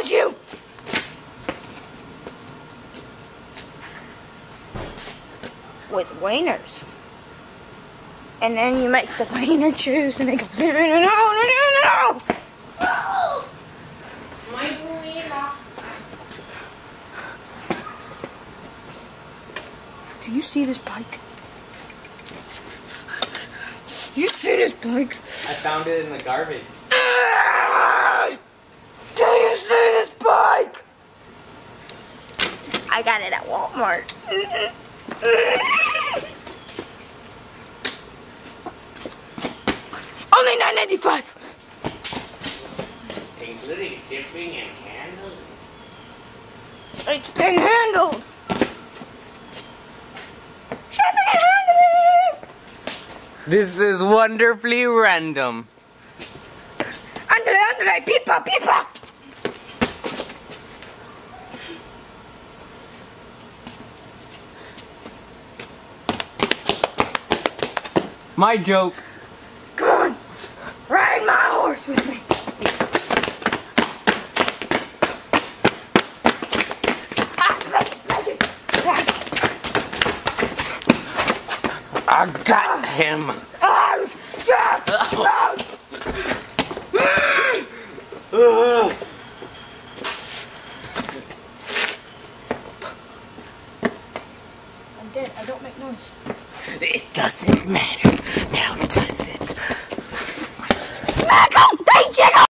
told you! With wieners. And then you make the wiener juice and it goes, no, no, no, no, no! Do you see this bike? You see this bike? I found it in the garbage. Do you see this bike? I got it at Walmart. Only nine ninety five. Including shipping and handling. It's been handled. Shipping and handling. This is wonderfully random. Andale, andale, pipa, pipa. My joke. Come on, ride my horse with me. I got him. Oh, I'm dead. I don't make noise. It doesn't matter. Now does it? Smack him!